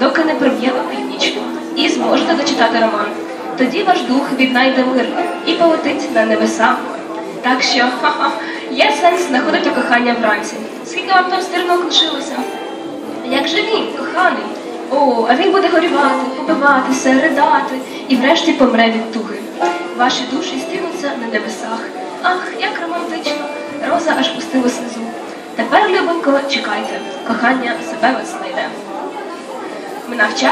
доки не проб'є опівніч, і зможете дочитати роман. Тоді ваш дух віднайде мир і полетить на небеса. Так що ха-ха, є сенс знаходити кохання вранці. Скільки вам там стернок лишилося? Як же він, коханий? О, а він буде горювати, побиватися, ридати і врешті помре від туги. Ваші душі стрінуться на небесах. Ах, як романтично! Роза аж пустила сльозу. Тепер, любонько, чекайте, кохання себе вас знайде. menajat